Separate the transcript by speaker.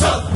Speaker 1: Sub.